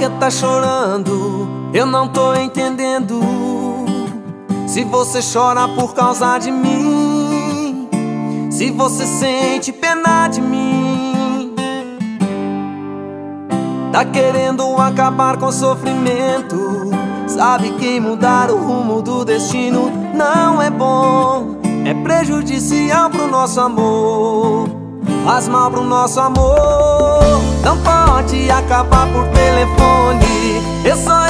Que tá chorando? Eu não tô entendendo. Se você chora por causa de mim, se você sente pena de mim, tá querendo acabar com o sofrimento. Sabe que mudar o rumo do destino não é bom, é prejudicial pro nosso amor. Faz mal pro nosso amor. Não pode acabar por telefone. Eu só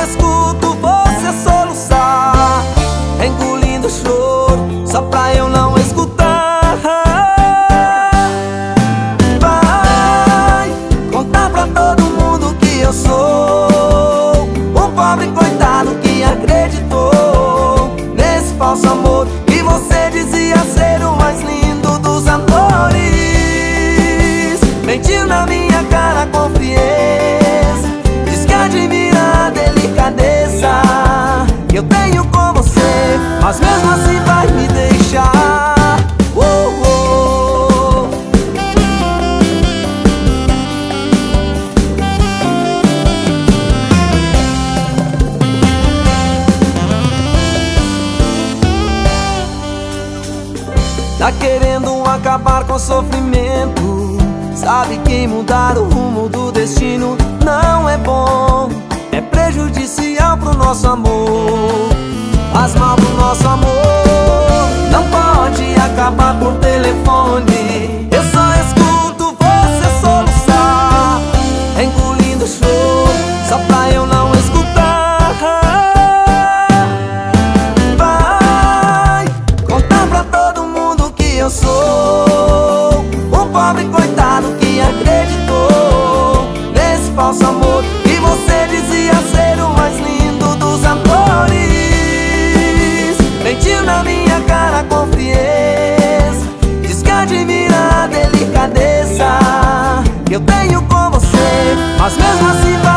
Tá querendo acabar com o sofrimento. Sabe que mudar o rumo do destino não é bom. É prejudicial pro nosso amor. Faz mal pro nosso amor. Não pode acabar por telefone Mas mesmo assim